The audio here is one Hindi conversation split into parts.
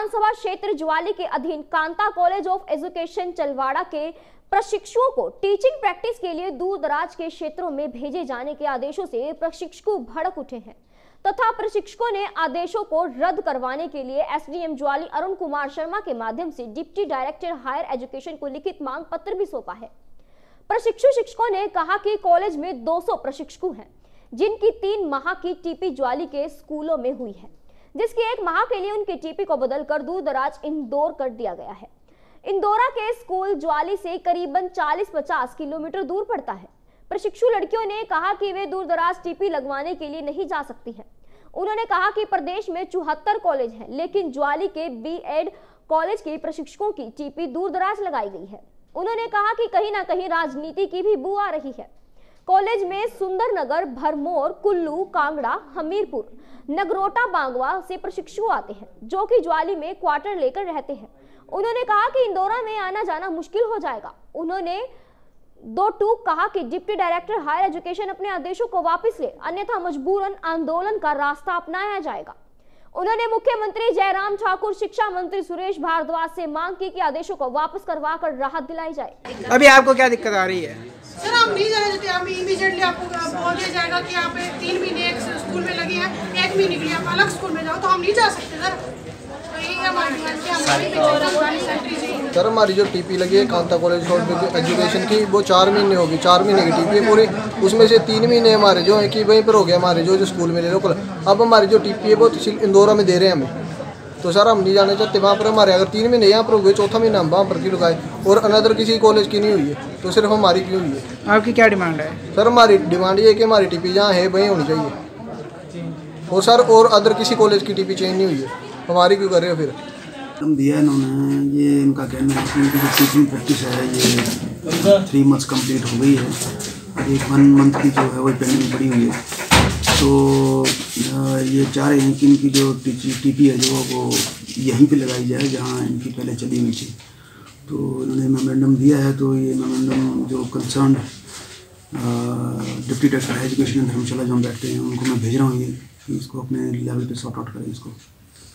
विधानसभा क्षेत्र ज्वाली के अधीन Kanta college of education Chalwara के प्रशिक्षुओं को टीचिंग प्रैक्टिस के लिए दूर दराज के क्षेत्रों में भेजे जाने के आदेशों से प्रशिक्षु भड़क उठे हैं। तथा प्रशिक्षकों ने आदेशों को रद्द करवाने के लिए एसडीएम ज्वाली अरुण कुमार शर्मा के माध्यम से डिप्टी डायरेक्टर हायर एजुकेशन को लिखित मांग पत्र भी सौंपा है। प्रशिक्षु शिक्षकों ने कहा कि कॉलेज में 200 प्रशिक्षु हैं, जिनकी तीन माह की टीपी ज्वाली के स्कूलों में हुई है। जिसकी एक माह के लिए उनकी टीपी को बदलकर दूर दराज इंदौर कर दिया गया है। इंदौरा के स्कूल ज्वाली से करीबन 40-50 किलोमीटर दूर पड़ता है। प्रशिक्षु लड़कियों ने कहा कि वे दूर दराज टीपी लगवाने के लिए नहीं जा सकती हैं। उन्होंने कहा कि प्रदेश में चौहत्तर कॉलेज हैं, लेकिन ज्वाली के बी कॉलेज के प्रशिक्षकों की टीपी दूर दराज लगाई गई है। उन्होंने कहा कि कहीं ना कहीं राजनीति की भी बू आ रही है। कॉलेज में सुंदरनगर, भरमौर, कुल्लू, कांगड़ा, हमीरपुर, नगरोटा, बांगवा से प्रशिक्षु आते हैं, जो कि ज्वाली में क्वार्टर लेकर रहते हैं। उन्होंने कहा कि इंदौरा में आना जाना मुश्किल हो जाएगा। उन्होंने दो टूक कहा कि डिप्टी डायरेक्टर हायर एजुकेशन अपने आदेशों को वापस ले, अन्यथा मजबूरन आंदोलन का रास्ता अपनाया जाएगा। उन्होंने मुख्यमंत्री जयराम ठाकुर शिक्षा मंत्री सुरेश भारद्वाज से मांग की कि आदेशों को वापस करवा कर राहत दिलाई जाए। अभी आपको क्या दिक्कत आ रही है? सर हम नहीं जाने देते हम इमीडिएटली आपको बोल दिया जाएगा कि आप तीन महीने एक स्कूल में लगे हैं एक महीने के लिए आप अलग स्कूल में जाओ तो हम नहीं जा सकते सर। तो यही हमारी सर हमारी जो टीपी लगी है कांता कॉलेज ऑफ़ एजुकेशन की वो चार महीने होगी चार महीने की टीपी है पूरी। उसमें से तीन महीने हमारे जो है कि वहीं पर हो गए हमारे जो जो स्कूल में ले लोकल अब हमारी जो टीपी है वो तहसील इंदौरा में दे रहे हैं हमें। तो सर हम नहीं जाने चाहते वहाँ पर हमारे। अगर तीन महीने यहाँ पर हो गए चौथा महीना हम वहाँ पर क्यों लगाए और अनदर किसी कॉलेज की नहीं हुई है तो सिर्फ़ हमारी क्यों हुई है। आपकी क्या डिमांड है? सर हमारी डिमांड ये है कि हमारी टीपी जहाँ है वहीं होनी चाहिए। और सर और अदर किसी कॉलेज की टीपी चेंज नहीं हुई है। हमारी क्यों कर रहे हो फिर? हम दिया है इन्होंने। ये इनका कहना है कि इनकी जो टीचिंग प्रैक्टिस है, ये थ्री मंथ्स कंप्लीट हो गई है। एक वन मंथ की जो है, वो पेंडिंग पड़ी हुई है। तो ये चाह रहे हैं कि इनकी जो टी पी है जो, वो यहीं पे लगाई जाए, जहाँ इनकी पहले चली हुई थी। तो इन्होंने मेमोरेंडम दिया है तो ये मेमोरेंडम जो concern deputy director education Dharamshala जो हम बैठते हैं, उनको मैं भेज रहा हूँ ये इसको अपने लेवल पे सॉर्ट आउट करें इसको।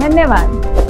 धन्यवाद।